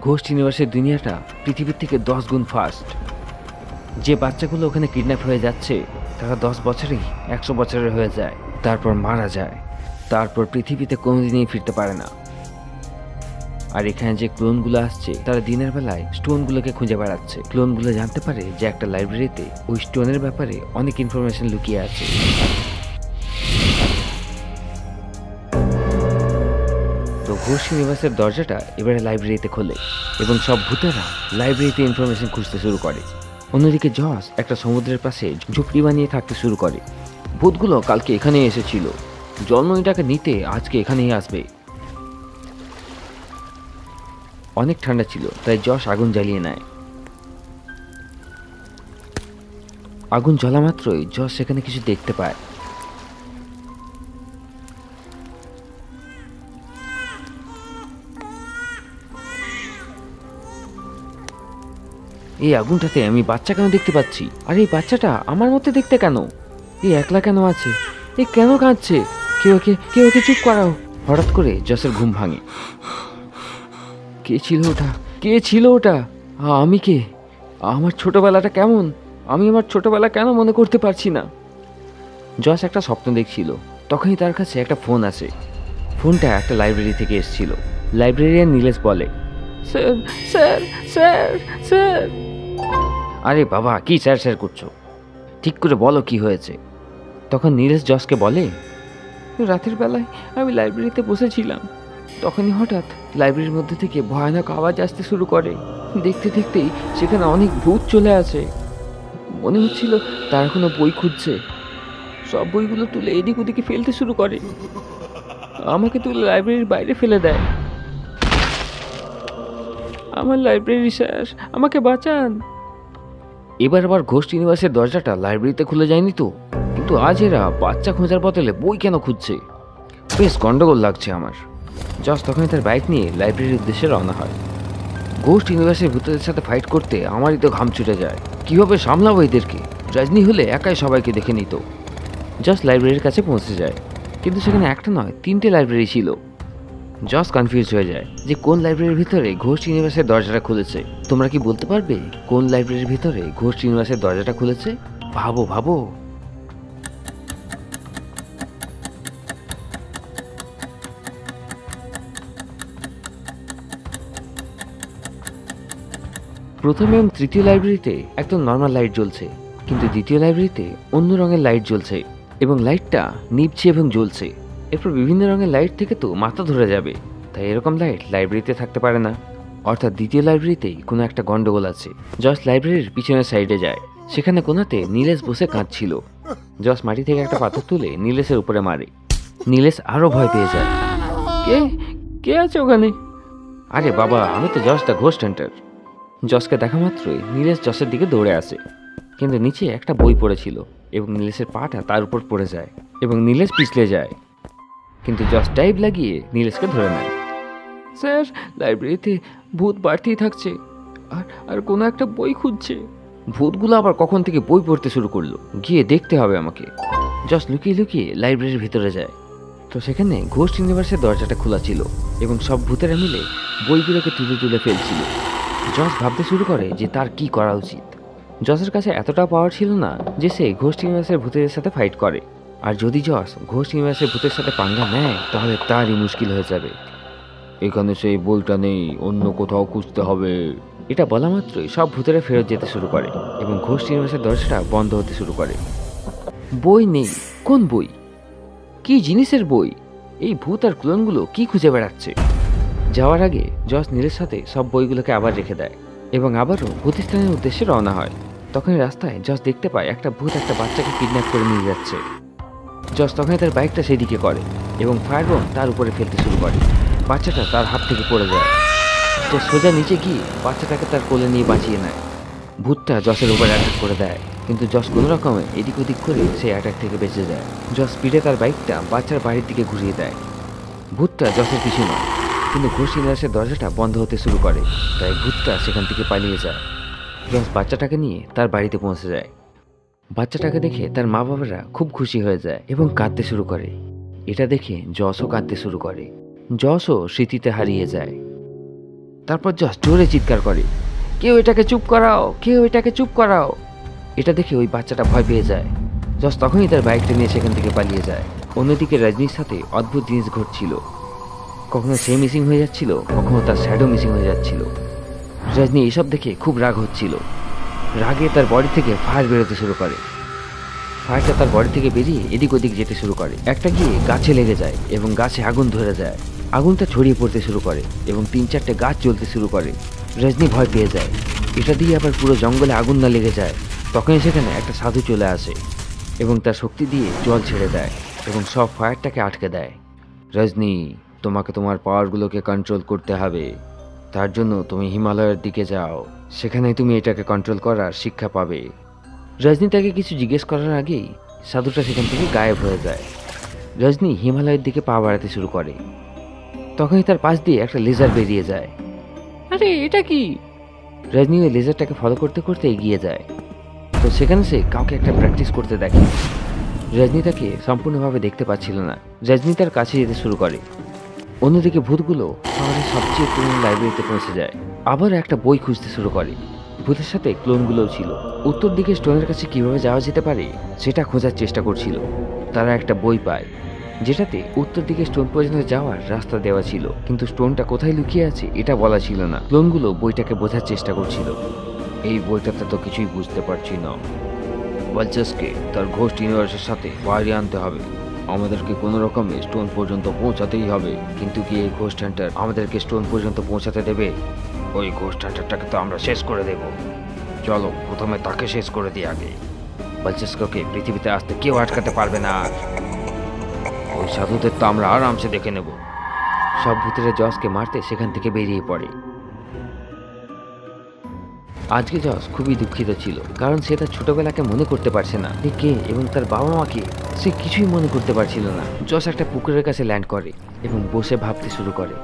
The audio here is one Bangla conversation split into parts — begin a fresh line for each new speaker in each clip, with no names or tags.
ঘোষ ইউনিভার্সের দুনিয়াটা পৃথিবীর থেকে দশ গুণ ফাস্ট যে বাচ্চাগুলো ওখানে কিডন্যাপ হয়ে যাচ্ছে, তারা দশ বছরেই একশো বছরের হয়ে যায়। তারপর মারা যায়। তারপর পৃথিবীতে কোনোদিনই ফিরতে পারে না। আর এখানে যে ক্লোনগুলো আসছে, তারা দিনের বেলায় স্টোনগুলোকে খুঁজে বেড়াচ্ছে। ক্লোনগুলো জানতে পারে যে একটা লাইব্রেরিতে ওই স্টোনের ব্যাপারে অনেক ইনফরমেশন লুকিয়ে আছে। ঘোষ ইউনিভার্সের দরজাটা এবারে লাইব্রেরিতে খোলে এবং সব ভূতেরা লাইব্রেরিতে ইনফরমেশন খুঁজতে শুরু করে। অন্যদিকে জস একটা সমুদ্রের পাশে ঝুপড়ি বানিয়ে থাকতে শুরু করে। ভূতগুলো কালকে এখানেই এসেছিল। জন্মইটাকে নিতে আজকে এখানেই আসবে। অনেক ঠান্ডা ছিল, তাই যশ আগুন জ্বালিয়ে নেয়। আগুন জ্বলা মাত্রই যশ সেখানে কিছু দেখতে পায়। এই আগুনটাতে আমি বাচ্চা কেন দেখতে পাচ্ছি? আর এই বাচ্চাটা আমার মধ্যে দেখতে কেন? এই একলা কেন আছে? এ কেন কাঁদছে? কেউ ওকে কেউ ওকে চুপ করাও। হঠাৎ করে জসের ঘুম ভাঙে। কে ছিল ওটা? কে ছিল ওটা? আমি কে? আমার ছোটবেলাটা কেমন? আমি আমার ছোটবেলা কেন মনে করতে পারছি না? জস একটা স্বপ্ন দেখছিল। তখনই তার কাছে একটা ফোন আসে। ফোনটা একটা লাইব্রেরি থেকে এসেছিল। লাইব্রেরিয়ান নীলেশ বলে, স্যার স্যার স্যার স্যার আরে বাবা, কি স্যার স্যার করছ? ঠিক করে বলো কি হয়েছে। তখন নীলেশ জসকে বলে, রাতের বেলায় আমি লাইব্রেরিতে বসেছিলাম। তখনই হঠাৎ লাইব্রেরির মধ্যে থেকে ভয়ানক আওয়াজ আসতে শুরু করে। দেখতে দেখতেই সেখানে অনেক ভূত চলে আসে। মনে হচ্ছিল তারা কোনো বই খুঁজছে। সব বইগুলো তুলে এদিক ওদিকে ফেলতে শুরু করে। আমাকে তুলে লাইব্রেরির বাইরে ফেলে দেয়। আমার লাইব্রেরি স্যার আমাকে বাঁচান। এবার আবার ঘোষ ইউনিভার্সের দরজাটা লাইব্রেরিতে খুলে যায়নি তো। কিন্তু আজ এরা বাচ্চা খোঁজার বদলে বই কেন খুঁজছে? বেশ গন্ডগোল লাগছে আমার। জাস্ট তখনই তার বাইক নিয়ে লাইব্রেরির উদ্দেশ্যে রওনা হয়। ঘোষ ইউনিভার্সের ভূতদের সাথে ফাইট করতে আমারই তো ঘাম ছুটে যায়। কীভাবে সামলাবো এদেরকে? রজনী হলে একাই সবাইকে দেখে নিত। জাস্ট লাইব্রেরির কাছে পৌঁছে যায়। কিন্তু সেখানে একটা নয়, তিনটে লাইব্রেরি ছিল। জস কনফিউজ হয়ে যায় যে কোন লাইব্রেরির ভিতরে ঘোষ ইউনিভার্সের দরজাটা খুলেছে? তোমরা কি বলতে পারবে কোন লাইব্রেরির ভিতরে ঘোষ ইউনিভার্সের দরজাটা খুলেছে? ভাবো ভাবো। প্রথম এবং তৃতীয় লাইব্রেরিতে একদম নর্মাল লাইট জ্বলছে, কিন্তু দ্বিতীয় লাইব্রেরিতে অন্য রঙের লাইট জ্বলছে এবং লাইটটা নিভছে এবং জ্বলছে। এরপর বিভিন্ন রঙের লাইট থেকে তো মাথা ধরে যাবে। তাই এরকম লাইট লাইব্রেরিতে থাকতে পারে না। অর্থাৎ দ্বিতীয় লাইব্রেরিতেই কোনো একটা গন্ডগোল আছে। জস লাইব্রেরির পিছনের সাইডে যায়। সেখানে কোনাতে নীলেশ বসে কাঁদছিল। জস মাটি থেকে একটা পাথর তুলে নীলেশের উপরে মারে। নীলেশ আরও ভয় পেয়ে যায়। কে? কে আছে ওখানে? আরে বাবা, আমি তো জস দ্য ঘোষ হান্টার। জসকে দেখা মাত্রই নীলেশ জসের দিকে দৌড়ে আসে। কিন্তু নিচে একটা বই পড়েছিল এবং নীলেশের পাটা তার উপর পড়ে যায় এবং নীলেশ পিছলে যায়। কিন্তু জস টাইপ লাগিয়ে নীলেশকে ধরে নেয়। স্যার লাইব্রেরিতে ভূত বাড়তেই থাকছে আর আর কোনো একটা বই খুঁজছে। ভূতগুলো আবার কখন থেকে বই পড়তে শুরু করল? গিয়ে দেখতে হবে আমাকে। জস লুকিয়ে লুকিয়ে লাইব্রেরির ভিতরে যায়। তো সেখানে ঘোষ ইউনিভার্সের দরজাটা খোলা ছিল এবং সব ভূতেরা মিলে বইগুলোকে তুলে তুলে ফেলছিল। জস ভাবতে শুরু করে যে তার কি করা উচিত। জসের কাছে এতটা পাওয়ার ছিল না যে সে ঘোষ ইউনিভার্সের ভূতের সাথে ফাইট করে। আর যদি জস ঘোষ ইউনিভার্সের ভূতের সাথে পাঙ্গা নেয়, তাহলে তারই মুশকিল হয়ে যাবে। এখানে সেই বইটা নেই, অন্য কোথাও খুঁজতে হবে। এটা বলা মাত্রই সব ভূতেরা ফেরত যেতে শুরু করে এবং ঘোষ ইউনিভার্সের দরজাটা বন্ধ হতে শুরু করে। বই নেই, কোন বই? কি জিনিসের বই? এই ভূত আর ক্লোনগুলো কি খুঁজে বেড়াচ্ছে? যাওয়ার আগে জস নীলের সাথে সব বইগুলোকে আবার রেখে দেয় এবং আবারও ভূতিস্থানের উদ্দেশ্যে রওনা হয়। তখনই রাস্তায় জস দেখতে পায় একটা ভূত একটা বাচ্চাকে কিডন্যাপ করে নিয়ে যাচ্ছে। জস তখনই তার বাইকটা সেদিকে করে এবং ফায়ার বোম তার উপরে ফেলতে শুরু করে। বাচ্চাটা তার হাত থেকে পড়ে যায়। তো সোজা নিচে গিয়ে বাচ্চাটাকে তার কোলে নিয়ে বাঁচিয়ে নেয়। ভূতটা জসের উপর অ্যাটাক করে দেয়, কিন্তু জস কোনো রকমে এদিক ওদিক করে সেই অ্যাটাক থেকে বেঁচে যায়। জস স্পিডে তার বাইকটা বাচ্চার বাড়ির দিকে ঘুরিয়ে দেয়। ভূতটা জসের পিছু নয়, কিন্তু ঘুষ ইউনিভার্সের দরজাটা বন্ধ হতে শুরু করে। তাই ভূতটা সেখান থেকে পালিয়ে যায়। জস বাচ্চাটাকে নিয়ে তার বাড়িতে পৌঁছে যায়। বাচ্চাটাকে দেখে তার মা বাবারা খুব খুশি হয়ে যায় এবং কাঁদতে শুরু করে। এটা দেখে জসও কাঁদতে শুরু করে। জসও স্মৃতিতে হারিয়ে যায়। তারপর জস জোরে চিৎকার করে, কেউ এটাকে চুপ করাও, কেউ এটাকে চুপ করাও। এটা দেখে ওই বাচ্চাটা ভয় পেয়ে যায়। জস তখনই তার বাইকটা নিয়ে সেখান থেকে পালিয়ে যায়। অন্যদিকে রজনীর সাথে অদ্ভুত জিনিস ঘটছিল। কখনো সে মিসিং হয়ে যাচ্ছিল, কখনো তার শ্যাডো মিসিং হয়ে যাচ্ছিল। রজনী এসব দেখে খুব রাগ হচ্ছিল। রাগে তার বডি থেকে ফায়ার বেরোতে শুরু করে। ফায়ারটা তার বডি থেকে বেরিয়ে এদিক ওদিক যেতে শুরু করে। একটা গিয়ে গাছে লেগে যায় এবং গাছে আগুন ধরে যায়। আগুনটা ছড়িয়ে পড়তে শুরু করে এবং তিন চারটে গাছ জ্বলতে শুরু করে। রজনী ভয় পেয়ে যায়। এটা দিয়ে আবার পুরো জঙ্গলে আগুন না লেগে যায়। তখনই সেখানে একটা সাধু চলে আসে এবং তার শক্তি দিয়ে জল ছেড়ে দেয় এবং সব ফায়ারটাকে আটকে দেয়। রজনী, তোমাকে তোমার পাওয়ারগুলোকে কন্ট্রোল করতে হবে। তার জন্য তুমি হিমালয়ের দিকে যাও। সেখানে তুমি এটাকে কন্ট্রোল করার শিক্ষা পাবে। রজনী তাকে কিছু জিজ্ঞেস করার আগেই সাধুটা সেখান থেকে গায়েব হয়ে যায়। রজনী হিমালয়ের দিকে পা বাড়াতে শুরু করে। তখনই তার পাশ দিয়ে একটা লেজার বেরিয়ে যায়। আরে এটা কি? রজনী ওই লেজারটাকে ফলো করতে করতে এগিয়ে যায়। তো সেখানে সে কাউকে একটা প্র্যাকটিস করতে দেখে। রজনী তাকে সম্পূর্ণভাবে দেখতে পাচ্ছিল না। রজনী তার কাছে যেতে শুরু করে। অন্যদিকে ভূতগুলো শহরের সবচেয়ে পুরনো লাইব্রেরিতে পৌঁছে যায়। আবার একটা বই খুঁজতে শুরু করে। ভূতের সাথে ক্লোনগুলোও ছিল। উত্তর দিকে স্টোনের কাছে কীভাবে যাওয়া যেতে পারে, সেটা খোঁজার চেষ্টা করছিল। তারা একটা বই পায়, যেটাতে উত্তর দিকে স্টোন পর্যন্ত যাওয়ার রাস্তা দেওয়া ছিল। কিন্তু স্টোনটা কোথায় লুকিয়ে আছে, এটা বলা ছিল না। ক্লোনগুলো বইটাকে বোঝার চেষ্টা করছিল। এই বইটাতে তো কিছুই বুঝতে পারছি না। বলছাসকে তার ঘোষ ইউনিভার্সের সাথে বাইরে আনতে হবে। আমাদেরকে কোনো রকমে স্টোন পর্যন্ত পৌঁছাতেই হবে। কিন্তু কি এই ঘোস্ট হান্টার আমাদেরকে স্টোন পর্যন্ত পৌঁছাতে দেবে? ওই ঘোস্ট হান্টারটাকে তো আমরা শেষ করে দেব। চলো, প্রথমে তাকে শেষ করে দিই আগে। বলছাসকে পৃথিবীতে আসতে কেউ আটকাতে পারবে না। ওই সাধুদের তো আমরা আরামসে দেখে নেব। সব ভূতেরা জসকে মারতে সেখান থেকে বেরিয়ে পড়ে। আজকে জস খুবই দুঃখিত ছিল, কারণ সে তার ছোটবেলাকে মনে করতে পারছে না। কে এবং তার বাবা মাকে সে কিছুই মনে করতে পারছিল না। জস একটা পুকুরের কাছে ল্যান্ড করে এবং বসে ভাবতে শুরু করে।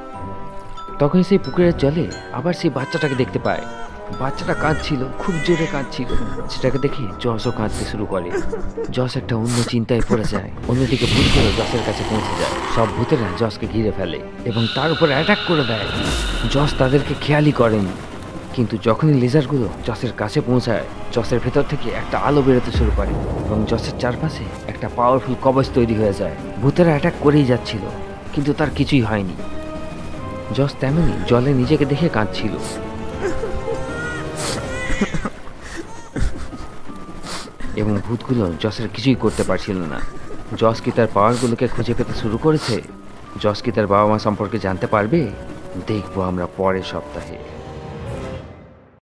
তখন সেই পুকুরের জলে আবার সেই বাচ্চাটাকে দেখতে পায়। বাচ্চাটা কাঁদছিল, খুব জোরে কাঁদছিল। সেটাকে দেখে জসও কাঁদতে শুরু করে। জস একটা অন্য চিন্তায় পড়ে যায়, অন্যদিকে ভূতগুলো জসের কাছে পৌঁছে যায়। সব ভূতেরা জসকে ঘিরে ফেলে এবং তার উপর অ্যাটাক করে দেয়। জস তাদেরকে খেয়ালই করেনি। কিন্তু যখনই লেজারগুলো জসের কাছে পৌঁছায়, জসের ভেতর থেকে একটা আলো বেরোতে শুরু করে এবং জসের চারপাশে একটা পাওয়ারফুল কবচ তৈরি হয়ে যায়। ভূতেরা অ্যাটাক করেই যাচ্ছিল, কিন্তু তার কিছুই হয়নি। জস তেমনি জলে নিজেকে দেখে কাঁদছিল। এবং ভূতগুলো জসের কিছুই করতে পারছিল না। জস কি তার পাওয়ারগুলোকে খুঁজে পেতে শুরু করেছে? জস কি তার বাবা মা সম্পর্কে জানতে পারবে? দেখব আমরা পরের সপ্তাহে।